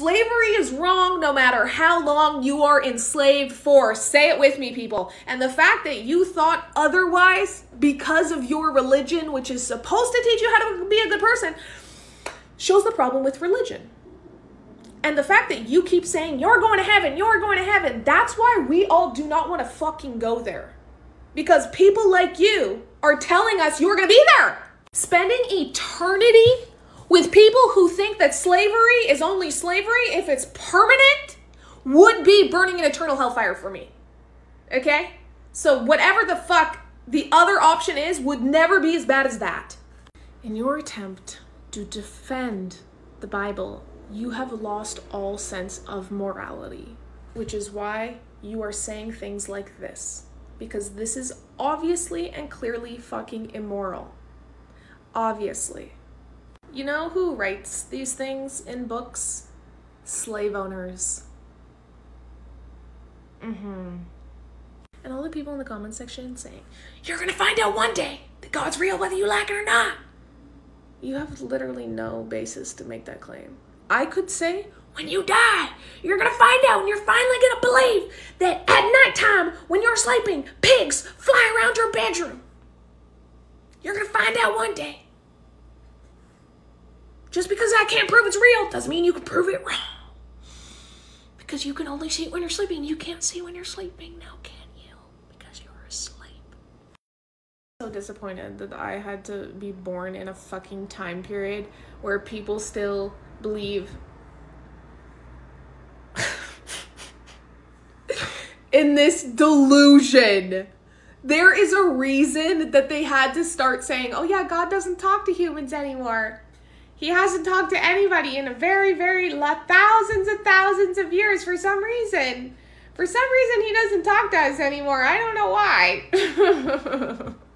Slavery is wrong no matter how long you are enslaved for. Say it with me, people. And the fact that you thought otherwise because of your religion, which is supposed to teach you how to be a good person, shows the problem with religion. And the fact that you keep saying, you're going to heaven, you're going to heaven, that's why we all do not want to fucking go there. Because people like you are telling us you're going to be there. Spending eternity with people who think that slavery is only slavery if it's permanent would be burning an eternal hellfire for me. Okay? So, whatever the fuck the other option is, would never be as bad as that. In your attempt to defend the Bible, you have lost all sense of morality, which is why you are saying things like this. Because this is obviously and clearly fucking immoral. Obviously. You know who writes these things in books? Slave owners. Mm-hmm. And all the people in the comment section saying, You're gonna find out one day that God's real whether you like it or not. You have literally no basis to make that claim. I could say, when you die, you're gonna find out and you're finally gonna believe that at nighttime, when you're sleeping, pigs fly around your bedroom. You're gonna find out one day. Just because I can't prove it's real doesn't mean you can prove it wrong. Because you can only see it when you're sleeping. You can't see when you're sleeping now, can you? Because you're asleep. So disappointed that I had to be born in a fucking time period where people still believe in this delusion. There is a reason that they had to start saying, oh yeah, God doesn't talk to humans anymore. He hasn't talked to anybody in a very, very thousands and thousands of years for some reason. For some reason, he doesn't talk to us anymore. I don't know why.